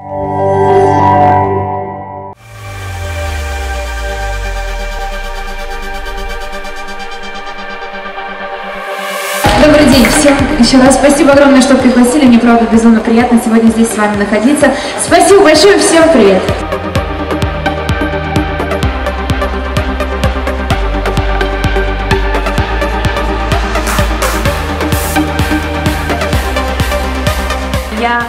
Добрый день всем. Еще раз спасибо огромное, что пригласили. Мне, правда, безумно приятно сегодня здесь с вами находиться. Спасибо большое. Всем привет. Я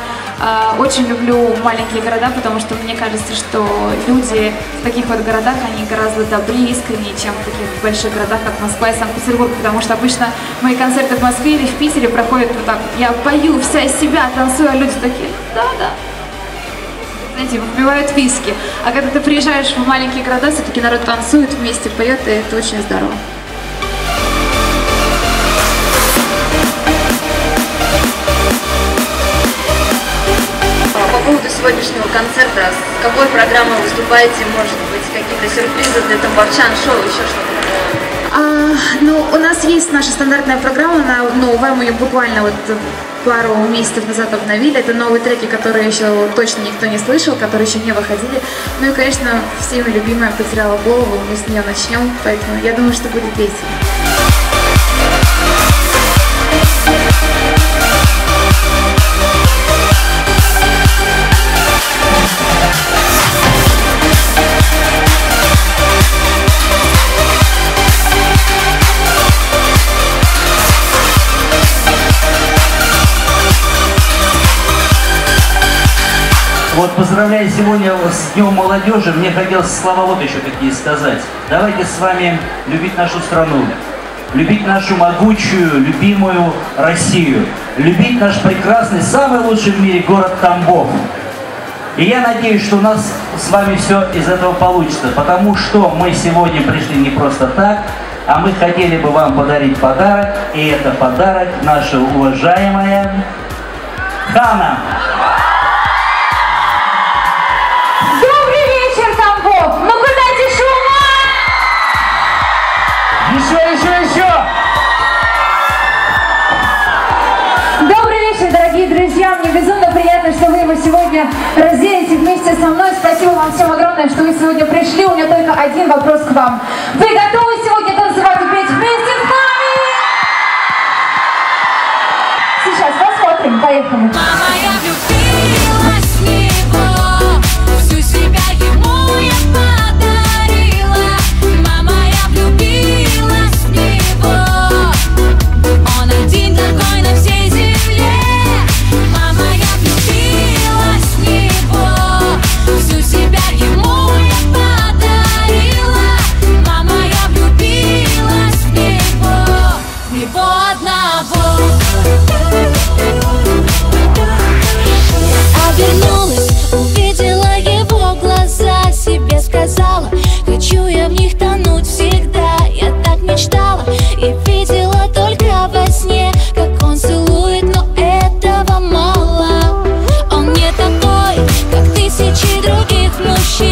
очень люблю маленькие города, потому что мне кажется, что люди в таких вот городах, они гораздо добрее, искреннее, чем в таких больших городах, как Москва и Санкт-Петербург, потому что обычно мои концерты в Москве или в Питере проходят вот так. Я пою вся из себя, танцую, а люди такие, да-да, знаете, выпивают виски. А когда ты приезжаешь в маленькие города, все-таки народ танцует вместе, поет, и это очень здорово. Сегодняшнего концерта, с какой программой выступаете, может быть, какие-то сюрпризы для тамбовчан, шоу, еще что-то? А, ну, у нас есть наша стандартная программа, она новая, мы ее буквально вот пару месяцев назад обновили. Это новые треки, которые еще точно никто не слышал, которые еще не выходили. Ну и, конечно, всеми любимая «Потеряла голову», мы с нее начнем, поэтому я думаю, что будет весело. Вот поздравляя сегодня с Днем молодежи, мне хотелось слова вот еще какие сказать. Давайте с вами любить нашу страну, любить нашу могучую, любимую Россию, любить наш прекрасный, самый лучший в мире город Тамбов. И я надеюсь, что у нас с вами все из этого получится, потому что мы сегодня пришли не просто так, а мы хотели бы вам подарить подарок, и это подарок наша уважаемая Хана. Сегодня вместе со мной. Спасибо вам всем огромное, что вы сегодня пришли. У меня только один вопрос к вам. Вы готовы сегодня танцевать и петь вместе с нами? Сейчас посмотрим. Поехали. И видела только во сне, как он целует, но этого мало. Он не такой, как тысячи других мужчин.